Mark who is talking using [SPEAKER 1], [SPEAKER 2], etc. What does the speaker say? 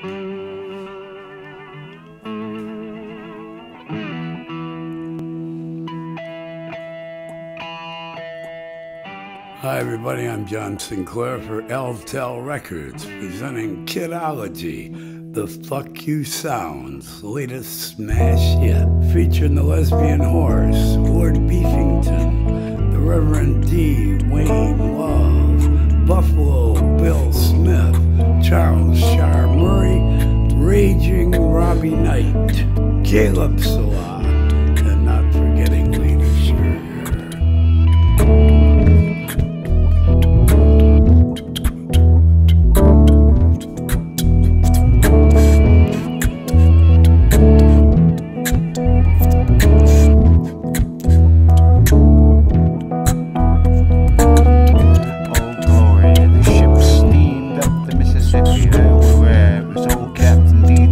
[SPEAKER 1] Hi, everybody. I'm John Sinclair for L-Tel Records, presenting Kiddology, the Fuck You Sounds, latest smash hit, featuring the lesbian horse, Lord Beefington, the Reverend D. Wayne Love, Buffalo Bill Smith, Charles Shaar Murray, Raging Robbie Knight, Caleb
[SPEAKER 2] Selah.